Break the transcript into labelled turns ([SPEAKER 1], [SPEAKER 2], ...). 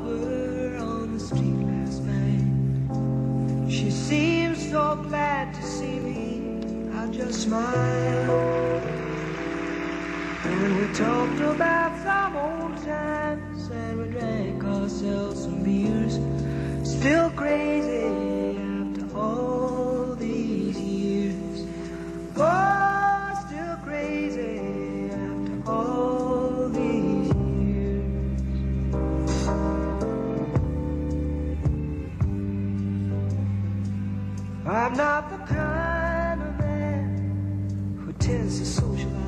[SPEAKER 1] her on the street last night. She seemed so glad to see me. I just smiled. And we talked about I'm not the kind of man who tends to socialize.